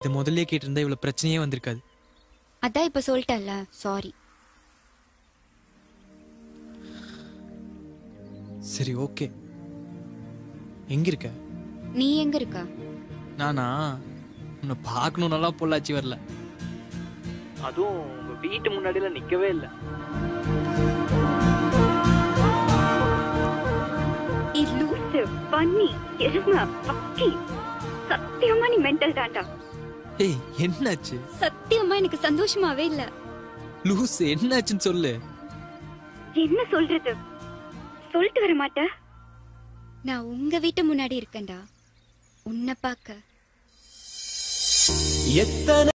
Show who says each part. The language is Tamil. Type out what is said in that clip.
Speaker 1: இதை முதல்லயே கேட்டிருந்தா இவ்வளவு பிரச்சனையே வந்திருக்காது.
Speaker 2: அதான் இப்ப சொல்லிட்டல சாரி
Speaker 1: சரி ஓகே எங்க இருக்க?
Speaker 2: நீ எங்க இருக்க?
Speaker 1: நானா? உன்னை பார்க்கணும்னெல்லாம் பொள்ளாச்சி வரல. அதுவும் உங்க வீட்டு முன்னாடிலாம் நிக்கவே இல்லை.
Speaker 3: லூசு பண்ணி எருமை பக்கி? சத்தியமா நீ மென்டல் தாண்டா.
Speaker 1: ஏய் என்னாச்சு?
Speaker 2: சத்தியமா எனக்கு சந்தோஷமாவே இல்ல.
Speaker 1: லூஸ் என்னாச்சுன்னு சொல்லு.
Speaker 3: என்ன சொல்றது? சொல்லிட்டு வர மாட்ட.
Speaker 2: நான் உங்க வீட்டு முன்னாடி இருக்கேன்டா. உன்னை பார்க்க.
Speaker 1: எத்தனை